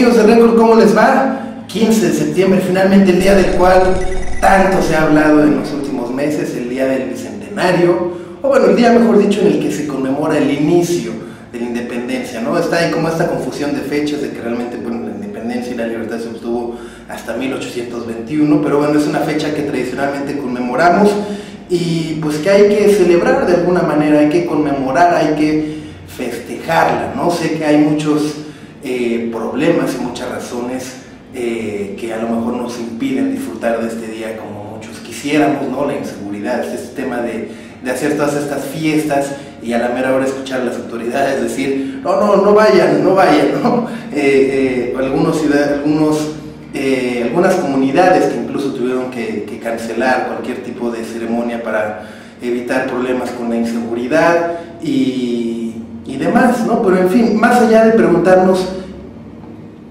amigos de Récord, ¿cómo les va? 15 de septiembre, finalmente el día del cual tanto se ha hablado en los últimos meses, el día del Bicentenario, o bueno, el día mejor dicho en el que se conmemora el inicio de la independencia, ¿no? Está ahí como esta confusión de fechas, de que realmente bueno, la independencia y la libertad se obtuvo hasta 1821, pero bueno, es una fecha que tradicionalmente conmemoramos y pues que hay que celebrar de alguna manera, hay que conmemorar, hay que festejarla, ¿no? Sé que hay muchos eh, problemas y muchas razones eh, que a lo mejor nos impiden disfrutar de este día como muchos quisiéramos, ¿no? La inseguridad, este tema de, hacer todas estas fiestas y a la mera hora escuchar a las autoridades decir, no, no, no vayan, no vayan, ¿no? Eh, algunos, algunos algunas comunidades que incluso tuvieron que, cancelar cualquier tipo de ceremonia para evitar problemas con la inseguridad y, y demás, ¿no? Pero en fin, más allá de preguntarnos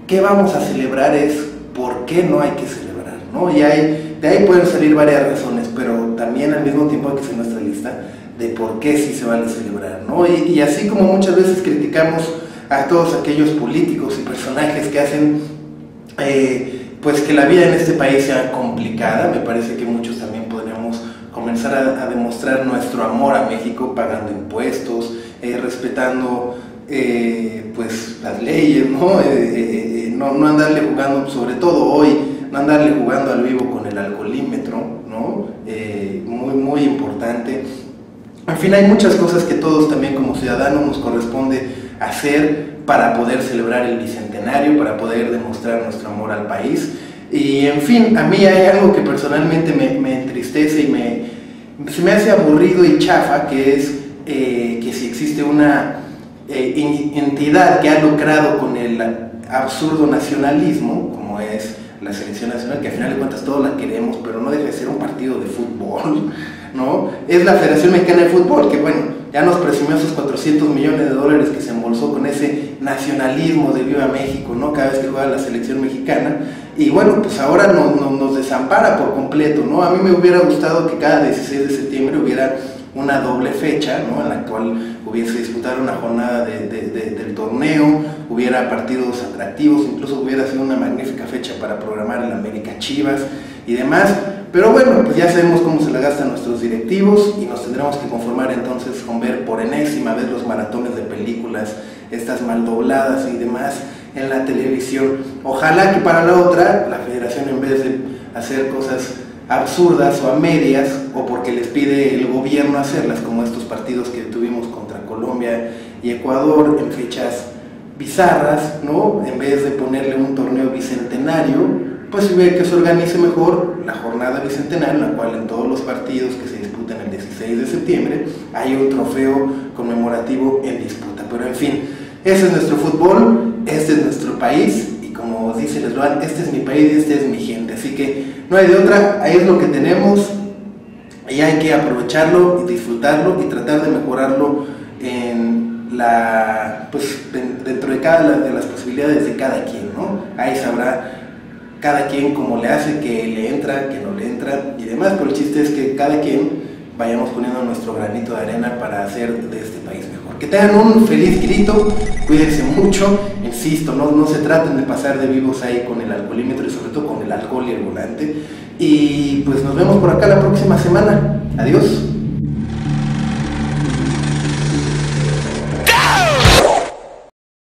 qué vamos a celebrar es por qué no hay que celebrar, ¿no? Y hay, de ahí pueden salir varias razones, pero también al mismo tiempo hay que hacer nuestra lista de por qué sí se vale celebrar, ¿no? Y, así como muchas veces criticamos a todos aquellos políticos y personajes que hacen eh, pues que la vida en este país sea complicada, me parece que muchos también podríamos comenzar a demostrar nuestro amor a México pagando impuestos, eh, respetando eh, pues las leyes, ¿no? Eh, ¿no? ¿no? andarle jugando, sobre todo hoy, no andarle jugando al vivo con el alcoholímetro, ¿no? muy, muy importante. En fin, hay muchas cosas que todos también como ciudadanos nos corresponde hacer para poder celebrar el bicentenario, para poder demostrar nuestro amor al país. Y en fin, a mí hay algo que personalmente me, me entristece y me, se me hace aburrido y chafa, que es eh, que si existe una eh, entidad que ha lucrado con el absurdo nacionalismo, como es la selección nacional, que al final de cuentas todos la queremos, pero no deja de ser un partido de fútbol, ¿no? Es la Federación Mexicana de Fútbol, que bueno, ya nos presumió esos 400 millones de dólares que se embolsó con ese nacionalismo de Viva México, ¿no? Cada vez que juega la selección mexicana. Y bueno, pues ahora nos desampara por completo, ¿no? A mí me hubiera gustado que cada 16 de septiembre hubiera una doble fecha, ¿no? En la cual hubiese disputado una jornada de, de, del torneo, hubiera partidos atractivos, incluso hubiera sido una magnífica fecha para programar el América Chivas y demás. Pero bueno, pues ya sabemos cómo se la gastan nuestros directivos y nos tendremos que conformar entonces con ver por enésima vez los maratones de películas, estas mal dobladas y demás en la televisión. Ojalá que para la otra, la federación en vez de hacer cosas absurdas o a medias, o porque les pide el gobierno hacerlas, como estos partidos que tuvimos contra Colombia y Ecuador en fechas bizarras, ¿no? En vez de ponerle un torneo bicentenario, pues si ve que se organice mejor la jornada bicentenaria, en la cual en todos los partidos que se disputan el 16 de septiembre hay un trofeo conmemorativo en disputa. Pero en fin, ese es nuestro fútbol, este es nuestro país y como dice el eslogan, este es mi país y este es mi gente. Así que no hay de otra, ahí es lo que tenemos y hay que aprovecharlo y disfrutarlo y tratar de mejorarlo en la, pues, dentro de cada de las posibilidades de cada quien, ¿no? Ahí sabrá cada quien como le hace, que le entra, que no le entra y demás, pero el chiste es que cada quien vayamos poniendo nuestro granito de arena para hacer de este país mejor. Que tengan un feliz grito, cuídense mucho, insisto, no, no se traten de pasar de vivos ahí con el alcoholímetro y sobre todo con el alcohol y el volante. Y pues nos vemos por acá la próxima semana. Adiós.